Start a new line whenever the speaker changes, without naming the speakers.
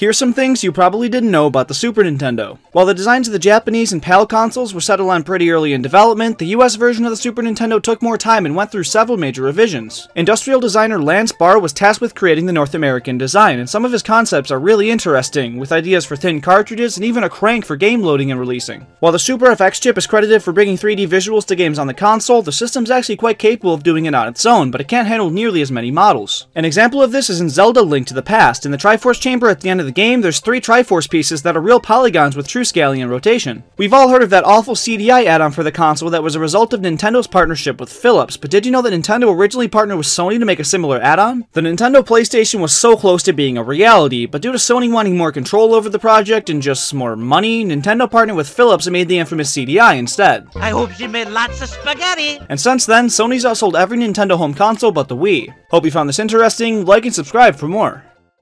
Here's some things you probably didn't know about the Super Nintendo. While the designs of the Japanese and PAL consoles were settled on pretty early in development, the US version of the Super Nintendo took more time and went through several major revisions. Industrial designer Lance Barr was tasked with creating the North American design, and some of his concepts are really interesting, with ideas for thin cartridges and even a crank for game loading and releasing. While the Super FX chip is credited for bringing 3D visuals to games on the console, the system's actually quite capable of doing it on its own, but it can't handle nearly as many models. An example of this is in Zelda Link to the Past. In the Triforce chamber at the end of the game, there's three Triforce pieces that are real polygons with true scaling and rotation. We've all heard of that awful CDI add-on for the console that was a result of Nintendo's partnership with Philips, but did you know that Nintendo originally partnered with Sony to make a similar add-on? The Nintendo PlayStation was so close to being a reality, but due to Sony wanting more control over the project and just more money, Nintendo partnered with Philips and made the infamous CDI instead.
I hope she made lots of spaghetti.
And since then, Sony's outsold every Nintendo home console but the Wii. Hope you found this interesting, like and subscribe for more.